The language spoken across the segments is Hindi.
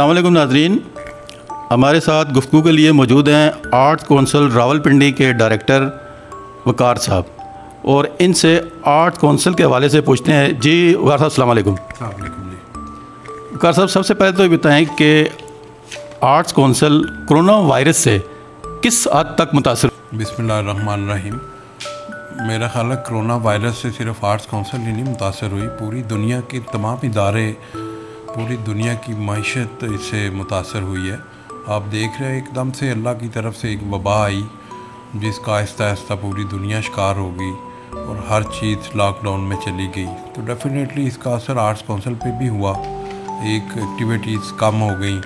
अलैक्म नाजरीन। हमारे साथ गुफ्तु के लिए मौजूद हैं आर्ट्स कौंसल रावलपिंडी के डायरेक्टर वकार साहब। और इनसे आर्ट कौंसल के हवाले से पूछते हैं। जी वकार साहब अलैक्म वकार साहब सबसे पहले तो ये बताएँ कि आर्ट्स कौंसल कोरोना वायरस से किस हद तक मुतासर? बिसमीम मेरा ख्याल है कोरोना वायरस से सिर्फ़ आर्ट्स काउंसिल ही नहीं मुतासर हुई पूरी दुनिया के तमाम इदारे पूरी दुनिया की मीशत इससे मुतासर हुई है। आप देख रहे हैं, एकदम से अल्लाह की तरफ़ से एक वबा आई, जिसका आहिस्ता आहिस्ता पूरी दुनिया शिकार हो गई और हर चीज़ लॉकडाउन में चली गई। तो डेफिनेटली इसका असर आर्ट्स काउंसिल पे भी हुआ। एक एक्टिविटीज़ कम हो गई,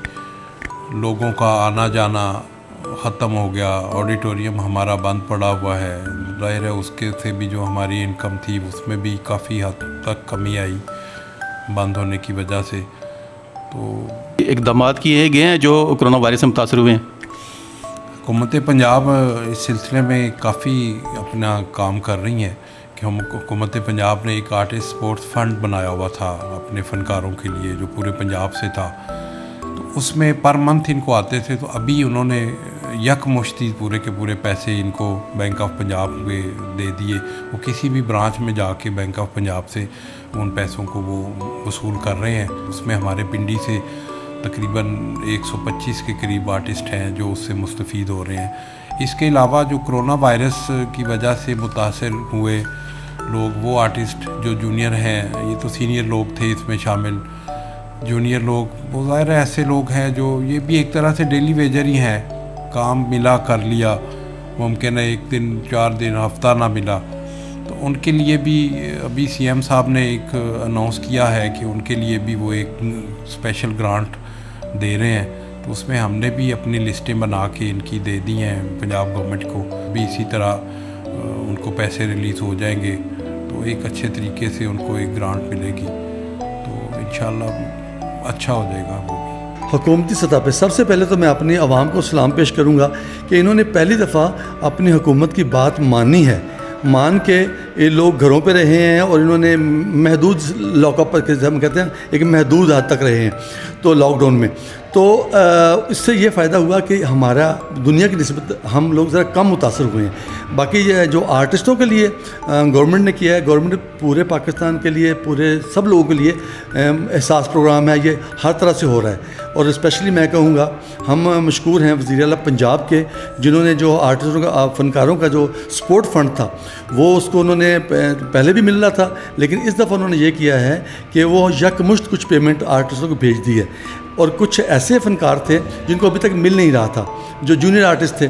लोगों का आना जाना ख़त्म हो गया ऑडिटोरियम हमारा बंद पड़ा हुआ है। ज़ाहिर है उसके से भी जो हमारी इनकम थी, उसमें भी काफ़ी हद तक कमी आई। बंद होने की वजह से। तो इकदाम किए गए हैं जो कोरोना वायरस से मुतासर हुए हैं। हुकूमत पंजाब इस सिलसिले में काफ़ी अपना काम कर रही हैं कि हम हुकूमत पंजाब ने एक आर्टिस्ट स्पोर्ट्स फंड बनाया हुआ था अपने फ़नकारों के लिए जो पूरे पंजाब से था। तो उसमें पर मंथ इनको आते थे तो अभी उन्होंने यक मुश्ती पूरे के पूरे पैसे इनको बैंक ऑफ़ पंजाब में दे दिए। वो किसी भी ब्रांच में जाके बैंक ऑफ़ पंजाब से उन पैसों को वो वसूल कर रहे हैं। उसमें हमारे पिंडी से तकरीबन 125 के करीब आर्टिस्ट हैं जो उससे मुस्तफ़ हो रहे हैं। इसके अलावा जो कोरोना वायरस की वजह से मुतासर हुए लोग, वो आर्टिस्ट जो जूनियर हैं, ये तो सीनियर लोग थे इसमें शामिल। जूनियर लोग, वो ज़ाहिर ऐसे लोग हैं जो ये भी एक तरह से डेली वेजर ही हैं। काम मिला, कर लिया। मुमकिन है एक दिन, चार दिन, हफ़्ता ना मिला। तो उनके लिए भी, अभी सीएम साहब ने एक अनाउंस किया है कि उनके लिए भी वो एक स्पेशल ग्रांट दे रहे हैं। तो उसमें हमने भी अपनी लिस्टें बना के इनकी दे दी हैं पंजाब गवर्नमेंट को। भी इसी तरह उनको पैसे रिलीज़ हो जाएँगे। तो एक अच्छे तरीके से उनको एक ग्रांट मिलेगी। तो इन अच्छा हो जाएगा। वो हुकूमती सतह पर सबसे पहले तो मैं अपनी आवाम को सलाम पेश करूँगा कि इन्होंने पहली दफ़ा अपनी हुकूमत की बात मानी है। मान के ये लोग घरों पे रहे हैं और इन्होंने महदूद लॉकअप पर हम कहते हैं, एक महदूद हद तक रहे हैं तो लॉकडाउन में। तो इससे ये फ़ायदा हुआ कि हमारा, दुनिया की नस्बत, हम लोग ज़रा कम मुतासर हुए हैं। बाकी ये जो आर्टिस्टों के लिए गवर्नमेंट ने किया है गवर्नमेंट पूरे पाकिस्तान के लिए, पूरे सब लोगों के लिए एहसास प्रोग्राम है, ये हर तरह से हो रहा है। और स्पेशली मैं कहूँगा, हम मशहूर हैं वज़ी अल पंजाब के, जिन्होंने जो आर्टिस्टों का फ़नकारों का जो सपोर्ट फंड था वो उसको उन्होंने पहले भी मिल रहा था, लेकिन इस दफ़ा उन्होंने ये किया है कि वो यकमुश्त कुछ पेमेंट आर्टिस्टों को भेज दी है और कुछ ऐसे फ़नकार थे जिनको अभी तक मिल नहीं रहा था, जो जूनियर आर्टिस्ट थे।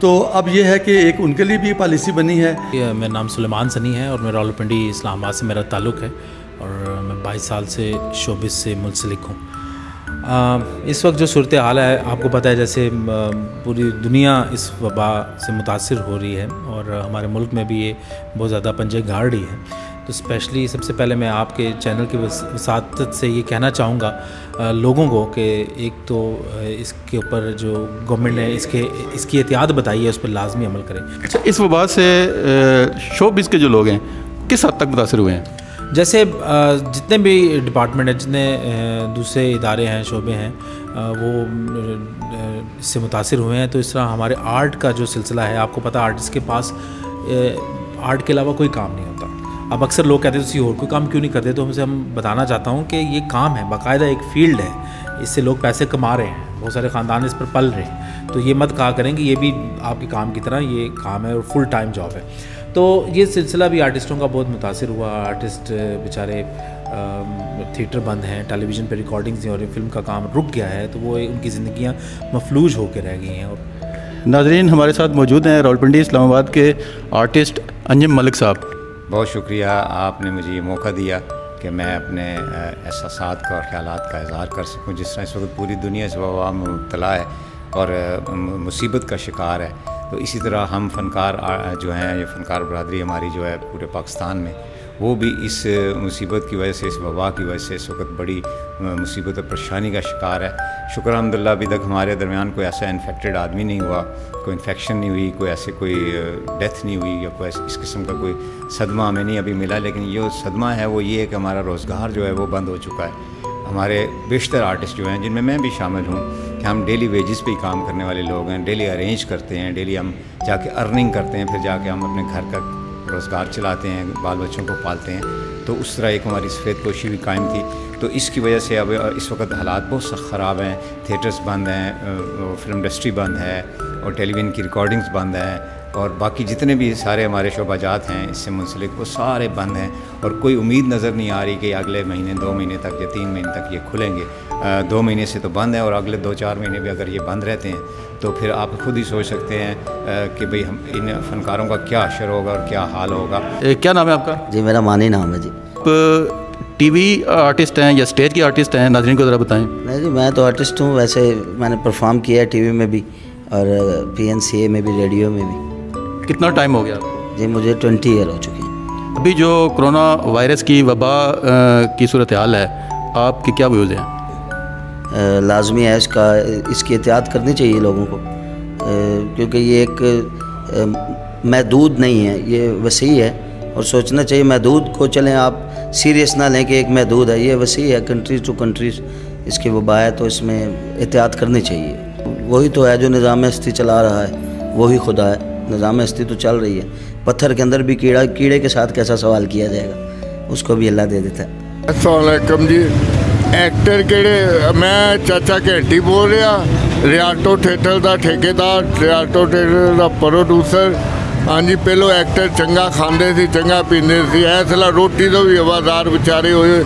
तो अब ये है कि एक उनके लिए भी पॉलिसी बनी है। मेरा नाम सुलेमान सनी है और मैं रावलपिंडी इस्लामाबाद से मेरा ताल्लुक़ है। और मैं बाईस साल से शोबिस से मुंसलिक हूँ। इस वक्त जो सूरत हाल है, आपको पता है जैसे पूरी दुनिया इस वबा से मुतासर हो रही है और हमारे मुल्क में भी ये बहुत ज़्यादा पंजे गाड़ रही है। तो स्पेशली सबसे पहले मैं आपके चैनल की वसात से ये कहना चाहूँगा लोगों को कि एक तो इसके ऊपर जो गवर्नमेंट ने इसके, इसकी एहतियात बताई है, उस पर लाजमी अमल करें। अच्छा इस वबा से शोबिस के जो लोग हैं, किस हद तक मुतासर हुए हैं? जैसे जितने भी डिपार्टमेंट हैं, जितने दूसरे इदारे हैं, शोबे हैं वो इससे मुतासर हुए हैं। तो इस तरह हमारे आर्ट का जो सिलसिला है, आपको पता आर्टिस्ट के पास आर्ट के अलावा कोई काम नहीं होता। अब अक्सर लोग कहते हैं और कोई काम क्यों नहीं करते? तो हमसे हम बताना चाहता हूँ कि ये काम है, बाकायदा एक फ़ील्ड है। इससे लोग पैसे कमा रहे हैं, बहुत सारे ख़ानदान इस पर पल रहे हैं। तो ये मत कहा करें कि ये भी आपके काम की तरह ये काम है और फुल टाइम जॉब है। तो ये सिलसिला भी आर्टिस्टों का बहुत मुतासर हुआ। आर्टिस्ट बेचारे थिएटर बंद हैं टेलीविज़न पे रिकॉर्डिंग्स नहीं हो रही फ़िल्म का काम रुक गया है तो वो उनकी ज़िंदियाँ मफलूज होकर रह गई हैं और नाजरीन हमारे साथ मौजूद हैं रावलपिंडी इस्लामाबाद के आर्टिस्ट अंजम मलिक साहब। बहुत शुक्रिया आपने मुझे ये मौका दिया कि मैं अपने एहसास का और ख्याल का इजहार कर सकूँ जिस तरह इस वक्त पूरी दुनिया इस वबा में मुबतला है और मुसीबत का शिकार है। तो इसी तरह हम फ़नकार जो हैं, ये फ़नकार बरदरी हमारी जो है पूरे पाकिस्तान में, वो भी इस, मुसीबत की वजह से, इस वबा की वजह से इस वक्त बड़ी मुसीबत और परेशानी का शिकार है। शुक्र अलहमदिल्ला अभी तक हमारे दरमियान कोई ऐसा इन्फेक्टेड आदमी नहीं हुआ, कोई इन्फेक्शन नहीं हुई, कोई ऐसे कोई डेथ नहीं हुई, या कोई इस किस्म का कोई सदमा हमें नहीं अभी मिला, लेकिन ये सदमा है, वो ये है कि हमारा रोज़गार जो है, वो बंद हो चुका है। हमारे बेशतर आर्टिस्ट जो हैं, जिनमें मैं भी शामिल हूँ कि हम डेली वेजेस पे ही काम करने वाले लोग हैं डेली अरेंज करते हैं डेली हम जाके अर्निंग करते हैं, फिर जाके हम अपने घर का रोज़गार चलाते हैं, बाल बच्चों को पालते हैं। तो उस तरह एक हमारी सफ़ेद पोशी भी कायम थी। तो इसकी वजह से अब इस वक्त हालात बहुत ख़राब हैं। थिएटर्स बंद हैं फ़िल्म इंडस्ट्री बंद है और टेलीविज़न की रिकॉर्डिंग्स बंद हैं। और बाकी जितने भी सारे हमारे शोबाजात हैं इससे मुंसलिक वो सारे बंद हैं। और कोई उम्मीद नज़र नहीं आ रही कि अगले महीने दो महीने तक या तीन महीने तक ये खुलेंगे। दो महीने से तो बंद है और अगले दो चार महीने भी अगर ये बंद रहते हैं तो फिर आप खुद ही सोच सकते हैं कि भाई हम इन फनकारों का क्या असर होगा और क्या हाल होगा। ए, क्या नाम है आपका? जी मेरा मानी नाम है जी। टीवी आर्टिस्ट हैं या स्टेज के आर्टिस्ट हैं? नाजरीन को ज़रा बताएँ। नहीं जी मैं तो आर्टिस्ट हूँ वैसे मैंने परफॉर्म किया है टीवी में भी और पीएनसीए में भी रेडियो में भी। कितना टाइम हो गया जी मुझे ट्वेंटी ईयर हो चुकी हैं। अभी जो कोरोना वायरस की वबा की सूरत हाल है आपके क्या व्यूज़ हैं? लाजमी है इसका इसकी एहतियात करनी चाहिए लोगों को। क्योंकि ये एक महदूद नहीं है ये वसी है और सोचना चाहिए महदूद को चलें आप सीरियस ना लें कि एक महदूद है ये वसी है कंट्रीज़ टू कंट्रीज़ इसकी वबा है तो इसमें एहतियात करनी चाहिए। वही तो है जो निज़ाम हस्ती चला रहा है वही खुदा है। निज़ाम हस्ती तो चल रही है पत्थर के अंदर भी कीड़ा कीड़े के साथ कैसा सवाल किया जाएगा उसको भी अल्लाह दे देता है असलम जी ਐਕਟਰ ਕਿਹੜੇ ਮੈਂ ਚਾਚਾ ਘੰਟੀ ਬੋਲ ਰਿਹਾ ਰਿਆਟੋ ਥੀਏਟਰ ਦਾ ਠੇਕੇਦਾਰ ਰਿਆਟੋ ਥੀਏਟਰ ਦਾ ਪ੍ਰੋਡਿਊਸਰ ਹਾਂਜੀ ਪਹਿਲੋ ਐਕਟਰ ਚੰਗਾ ਖਾਂਦੇ ਸੀ ਚੰਗਾ ਪੀਂਦੇ ਸੀ ਐਸਲਾ ਰੋਟੀ ਤੋਂ ਵੀ ਆਵਾਜ਼ਾਰ ਵਿਚਾਰੇ ਹੋਏ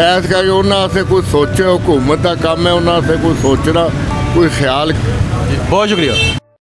ਐਸ ਕਰਕੇ ਉਹਨਾਂ ਵਾਸਤੇ ਕੋਈ ਸੋਚੇ ਹਕੂਮਤ ਦਾ ਕੰਮ ਹੈ ਉਹਨਾਂ ਵਾਸਤੇ ਕੋਈ ਸੋਚਣਾ ਕੋਈ ਖਿਆਲ ਬਹੁਤ ਸ਼ੁਕਰੀਆ